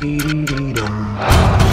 dee dee dee dum.